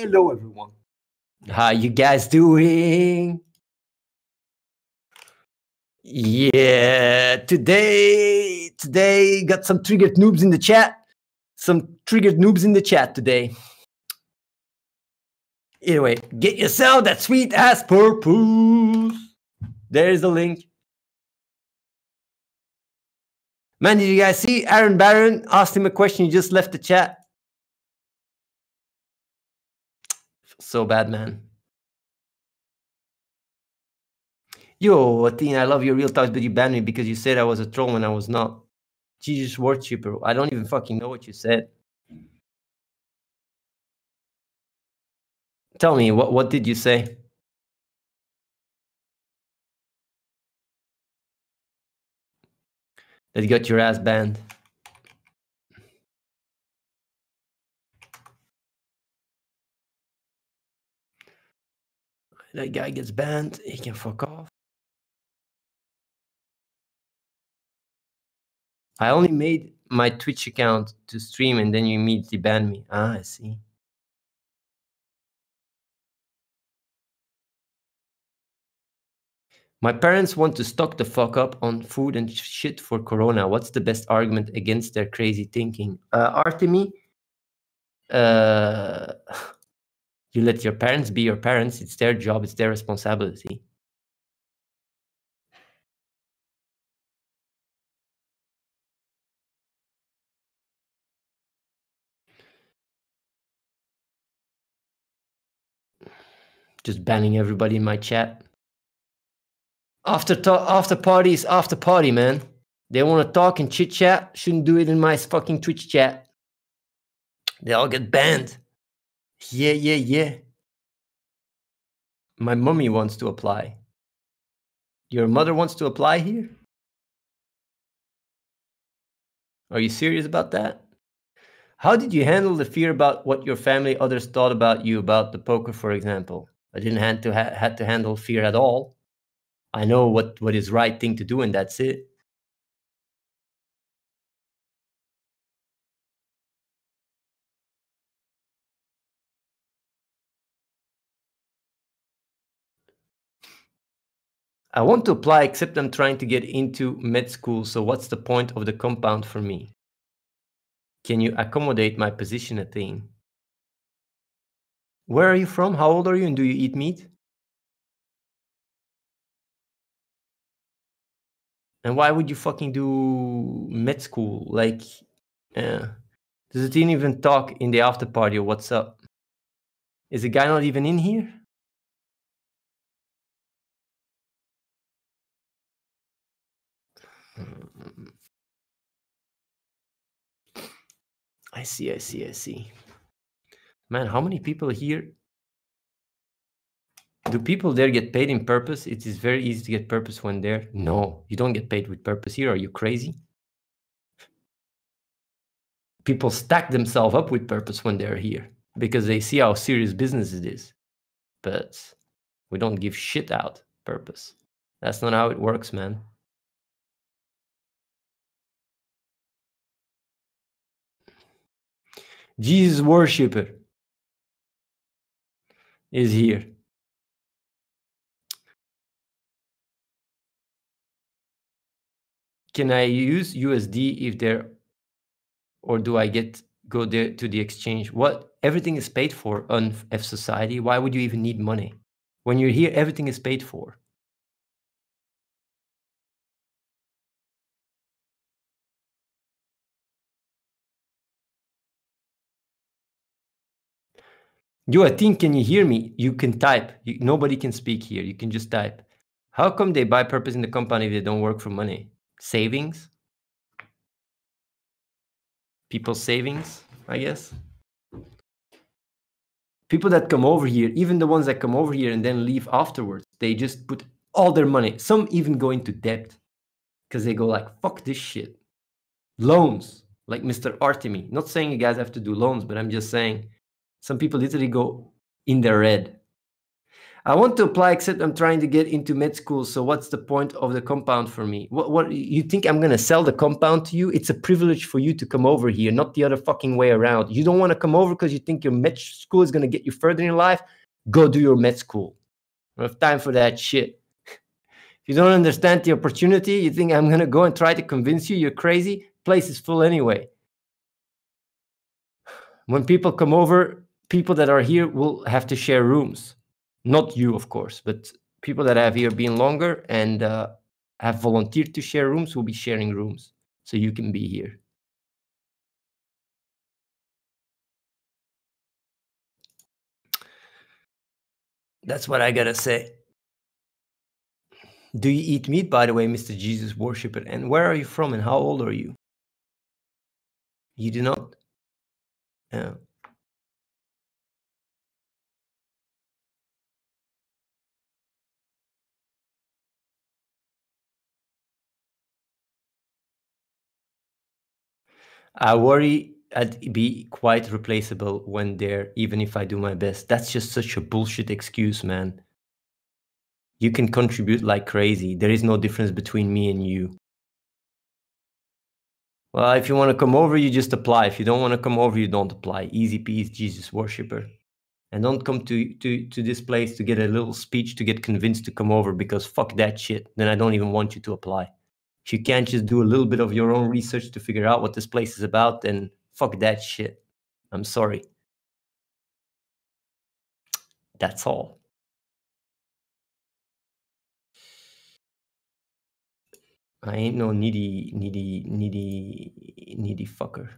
Hello, everyone. How you guys doing? Yeah, today, today got some triggered noobs in the chat. Some triggered noobs in the chat today. Anyway, get yourself that sweet ass purpose. There's the link. Man, did you guys see Aaron Baron asked him a question? He just left the chat. So bad, man. Yo, Athene, I love your real talks, but you banned me because you said I was a troll when I was not. Jesus worshiper. I don't even fucking know what you said. Tell me, what, what did you say? That got your ass banned. That guy gets banned, he can fuck off. I only made my Twitch account to stream and then you immediately banned me. Ah, I see. My parents want to stock the fuck up on food and shit for Corona. What's the best argument against their crazy thinking? Uh, Artemi, uh, you let your parents be your parents. It's their job, it's their responsibility. Just banning everybody in my chat. After after parties, after party, man. They want to talk and chit chat. Shouldn't do it in my fucking Twitch chat. They all get banned. Yeah, yeah, yeah. My mummy wants to apply. Your mother wants to apply here? Are you serious about that? How did you handle the fear about what your family others thought about you about the poker, for example? I didn't have to ha- had to handle fear at all. I know what what is right thing to do, and that's it. I want to apply, except I'm trying to get into med school. So what's the point of the compound for me? Can you accommodate my position at thing? Where are you from? How old are you? And do you eat meat? And why would you fucking do med school? Like, uh, does team even talk in the after party or what's up? Is the guy not even in here? I see, I see, I see. Man, how many people here? Do people there get paid in purpose? It is very easy to get purpose when there. No, you don't get paid with purpose here. Are you crazy? People stack themselves up with purpose when they're here because they see how serious business it is. But we don't give shit out purpose. That's not how it works, man. Jesus worshipper is here. Can I use USD if there, or do I get go there to the exchange? What everything is paid for on F Society. Why would you even need money? When you're here, everything is paid for. You, I think, can you hear me? You can type. You, nobody can speak here. You can just type. How come they buy purpose in the company if they don't work for money? Savings? People's savings, I guess. People that come over here, even the ones that come over here and then leave afterwards, they just put all their money. Some even go into debt because they go like, fuck this shit. Loans, like Mr. Artemy. Not saying you guys have to do loans, but I'm just saying some people literally go in their red. I want to apply, except I'm trying to get into med school. So what's the point of the compound for me? What what you think I'm gonna sell the compound to you? It's a privilege for you to come over here, not the other fucking way around. You don't want to come over because you think your med school is gonna get you further in life. Go do your med school. I don't have time for that shit. if you don't understand the opportunity, you think I'm gonna go and try to convince you you're crazy. Place is full anyway. When people come over, people that are here will have to share rooms. Not you of course but people that have here been longer and uh, have volunteered to share rooms will be sharing rooms so you can be here. That's what i gotta say. Do you eat meat by the way mr jesus worshipper and where are you from and how old are you? You do not? Yeah I worry I'd be quite replaceable when there, even if I do my best. That's just such a bullshit excuse, man. You can contribute like crazy. There is no difference between me and you. Well, if you want to come over, you just apply. If you don't want to come over, you don't apply. Easy peasy, Jesus worshipper. And don't come to, to, to this place to get a little speech to get convinced to come over because fuck that shit. Then I don't even want you to apply. If you can't just do a little bit of your own research to figure out what this place is about, then fuck that shit. I'm sorry. That's all. I ain't no needy, needy, needy, needy fucker.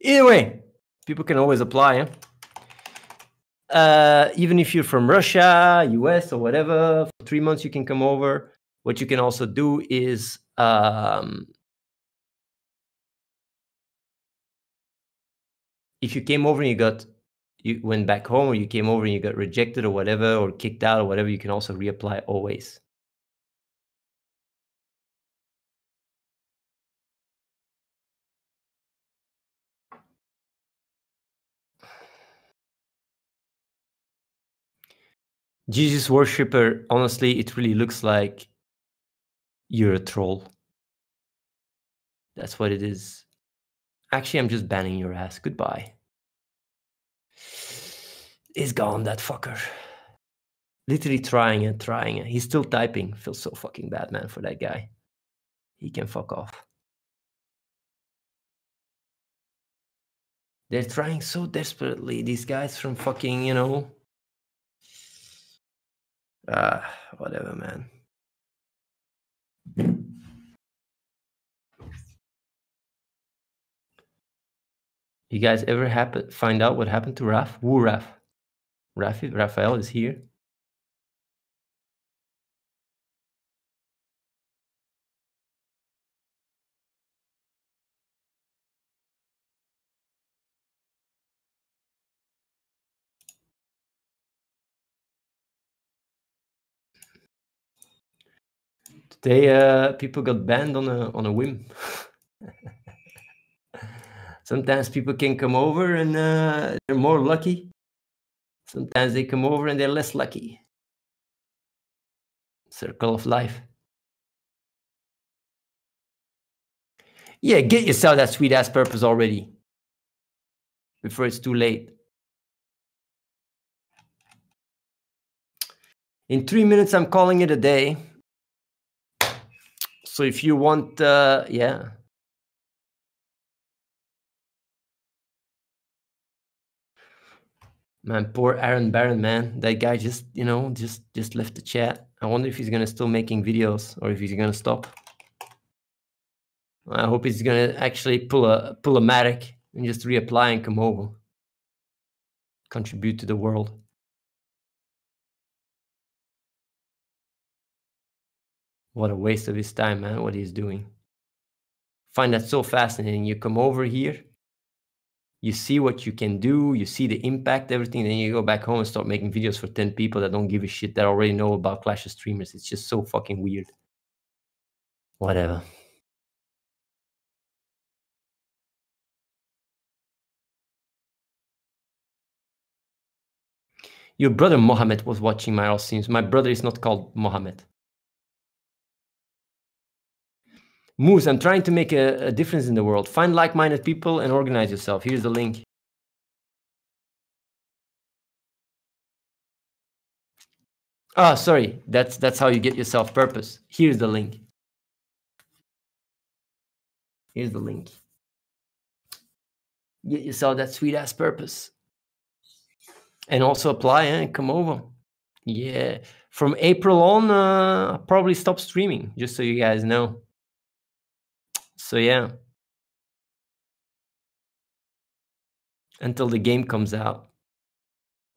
Either way, people can always apply. Eh? Uh, even if you're from Russia, US, or whatever, for three months you can come over. What you can also do is um, if you came over and you got you went back home or you came over and you got rejected or whatever or kicked out or whatever, you can also reapply always. Jesus worshipper, honestly, it really looks like you're a troll. That's what it is. Actually, I'm just banning your ass. Goodbye. He's gone, that fucker. Literally trying and trying. He's still typing. Feels so fucking bad, man, for that guy. He can fuck off. They're trying so desperately, these guys from fucking, you know, Ah, whatever, man. You guys ever happen find out what happened to Raf? Woo Raf. Rafi, Raphael is here. Today, uh, people got banned on a on a whim. Sometimes people can come over and uh, they're more lucky. Sometimes they come over and they're less lucky. Circle of life. Yeah, get yourself that sweet ass purpose already before it's too late. In three minutes, I'm calling it a day. So if you want, uh, yeah. Man, poor Aaron Baron, man. That guy just, you know, just just left the chat. I wonder if he's gonna still making videos or if he's gonna stop. I hope he's gonna actually pull a pull a Matic and just reapply and come over. Contribute to the world. What a waste of his time, man, what he's doing. Find that so fascinating. You come over here you see what you can do, you see the impact, everything, then you go back home and start making videos for 10 people that don't give a shit that already know about Clash of Streamers. It's just so fucking weird. Whatever. Your brother Mohammed was watching my all streams. My brother is not called Mohammed. Moose, I'm trying to make a, a difference in the world. Find like-minded people and organize yourself. Here's the link. Ah, oh, sorry. That's that's how you get yourself purpose. Here's the link. Here's the link. Get yourself that sweet ass purpose. And also apply and eh? come over. Yeah. From April on, uh, probably stop streaming, just so you guys know. So yeah. Until the game comes out,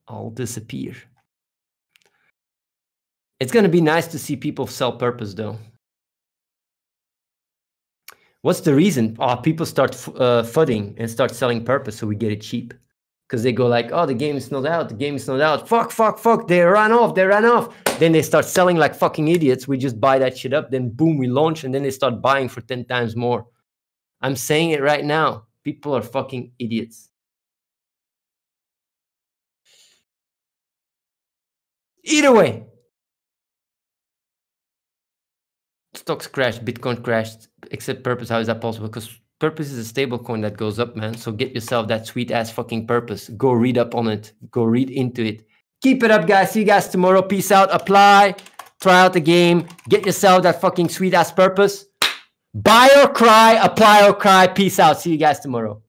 I'll disappear. It's going to be nice to see people sell purpose though. What's the reason? Oh, people start uh, FUDing and start selling purpose so we get it cheap. Because they go like, oh, the game is not out. The game is not out. Fuck, fuck, fuck. They run off. They run off. Then they start selling like fucking idiots. We just buy that shit up. Then boom, we launch. And then they start buying for 10 times more. I'm saying it right now. People are fucking idiots. Either way, stocks crashed, Bitcoin crashed, except purpose. How is that possible? Because purpose is a stable coin that goes up, man. So get yourself that sweet ass fucking purpose. Go read up on it. Go read into it. Keep it up, guys. See you guys tomorrow. Peace out. Apply. Try out the game. Get yourself that fucking sweet ass purpose. Buy or cry. Apply or cry. Peace out. See you guys tomorrow.